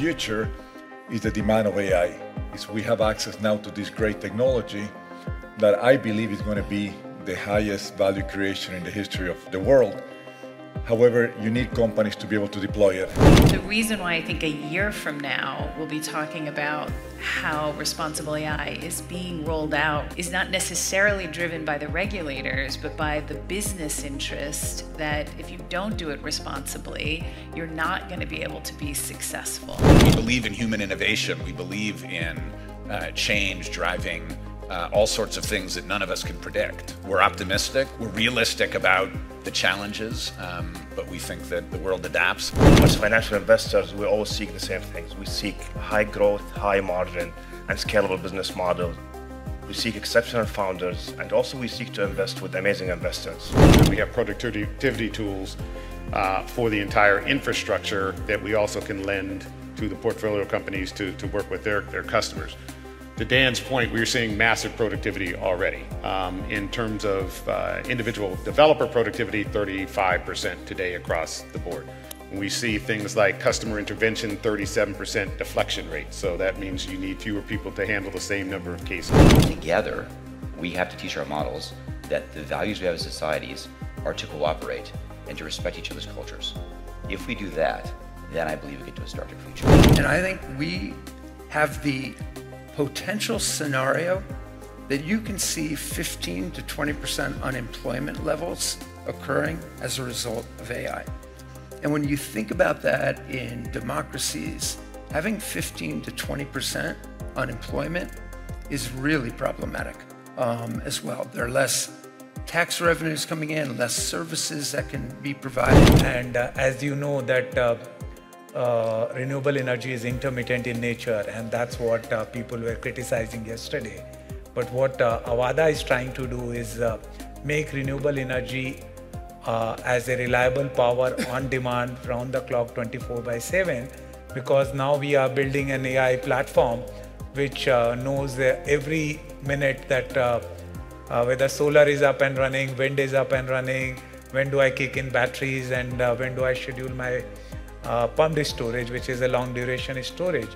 future is the demand of AI. Is we have access now to this great technology that I believe is going to be the highest value creation in the history of the world. However, you need companies to be able to deploy it. The reason why I think a year from now we'll be talking about how responsible AI is being rolled out is not necessarily driven by the regulators, but by the business interest that if you don't do it responsibly, you're not going to be able to be successful. We believe in human innovation. We believe in uh, change driving uh, all sorts of things that none of us can predict. We're optimistic, we're realistic about the challenges, um, but we think that the world adapts. As financial investors, we always seek the same things. We seek high growth, high margin, and scalable business models. We seek exceptional founders, and also we seek to invest with amazing investors. We have productivity tools uh, for the entire infrastructure that we also can lend to the portfolio companies to, to work with their, their customers to Dan's point, we're seeing massive productivity already. Um, in terms of uh, individual developer productivity, 35% today across the board. We see things like customer intervention, 37% deflection rate. So that means you need fewer people to handle the same number of cases. Together, we have to teach our models that the values we have as societies are to cooperate and to respect each other's cultures. If we do that, then I believe we get to a startup future. And I think we have the potential scenario that you can see 15 to 20% unemployment levels occurring as a result of AI. And when you think about that in democracies, having 15 to 20% unemployment is really problematic um, as well. There are less tax revenues coming in, less services that can be provided. And uh, as you know that uh, uh, renewable energy is intermittent in nature, and that's what uh, people were criticizing yesterday. But what uh, Avaada is trying to do is uh, make renewable energy uh, as a reliable power on demand round the clock 24 by 7 because now we are building an AI platform which knows every minute that whether solar is up and running, wind is up and running, when do I kick in batteries, and when do I schedule my Uh, pumped storage, which is a long duration storage.